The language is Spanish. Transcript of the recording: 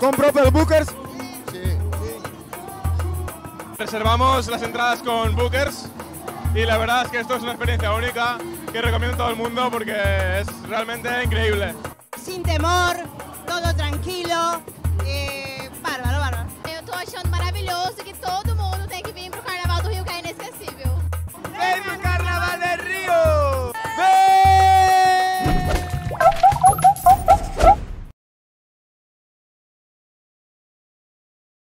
con Propel Bookers. Reservamos las entradas con Bookers y la verdad es que esto es una experiencia única que recomiendo a todo el mundo porque es realmente increíble. Sin temor, todo tranquilo, eh, bárbaro, bárbaro. Eu tô achando maravilhoso que todo mundo